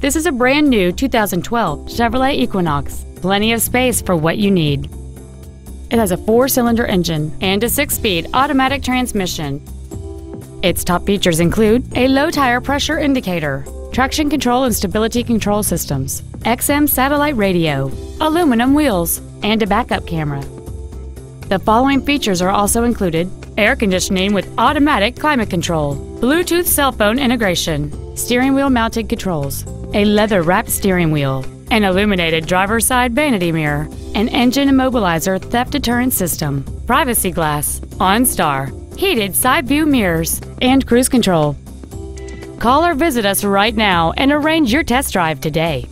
This is a brand new 2012 Chevrolet Equinox. Plenty of space for what you need. It has a four-cylinder engine and a six-speed automatic transmission. Its top features include a low tire pressure indicator, traction control and stability control systems, XM satellite radio, aluminum wheels, and a backup camera. The following features are also included air conditioning with automatic climate control, Bluetooth cell phone integration, steering wheel mounted controls, a leather wrapped steering wheel, an illuminated driver's side vanity mirror, an engine immobilizer theft deterrent system, privacy glass, OnStar, heated side view mirrors, and cruise control. Call or visit us right now and arrange your test drive today.